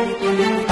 Música